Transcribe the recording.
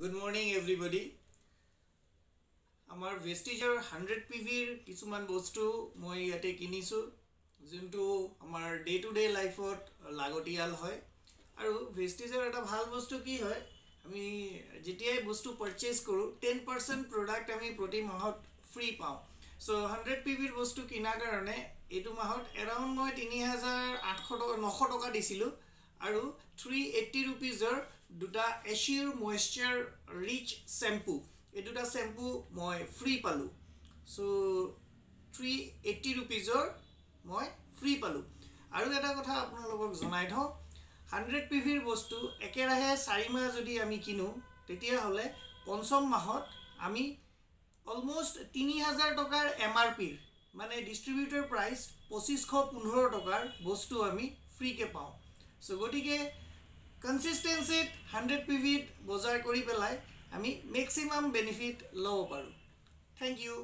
Good morning everybody আমাৰ ভেষ্টিজৰ hundred P ভিৰ কিছুমান বস্তু মই ইয়াতে কিনিছোঁ যোনটো আমাৰ ডে টু ডে লাইফত লাগতিয়াল হয়। আৰু ভেষ্টিজৰ এটা ভাল বস্তু কি হয় আমি যেতিয়াই বস্তু পাৰ্চেছ কৰোঁ টেন পাৰ্চেণ্ট প্ৰডাক্ট আমি প্ৰতি মাহত ফ্ৰী পাওঁ। চ' হাণ্ড্ৰেড পি ভিৰ বস্তু কিনাৰ কাৰণে এইটো মাহত এৰাউণ্ড মই তিনি হাজাৰ আঠশ টকা নশ টকা দিছিলোঁ। আৰু থ্ৰী এইট্টি ৰুপিজৰ দুটা এচিয়ৰ মইশ্চাৰ ৰিচ চেম্পু এই দুটা চেম্পু মই ফ্ৰী পালোঁ। চ' থ্ৰী এইট্টি ৰুপিজৰ মই ফ্ৰী পালোঁ। আৰু এটা কথা আপোনালোকক জনাই থওঁ হাণ্ড্ৰেড পি ভিৰ বস্তু একেৰাহে চাৰি মাহ যদি আমি কিনো তেতিয়াহ'লে পঞ্চম মাহত আমি অলমষ্ট তিনি হাজাৰ টকাৰ এম আৰ পিৰ মানে ডিষ্ট্ৰিবিউটৰ প্ৰাইচ পঁচিছশ পোন্ধৰ টকাৰ বস্তু আমি ফ্ৰীকৈ পাওঁ। চ' গতিকে কনচিষ্টেঞ্চিত হাণ্ড্ৰেড পি ভিত বজাৰ কৰি পেলাই আমি মেক্সিমাম বেনিফিট ল'ব পাৰোঁ। Thank U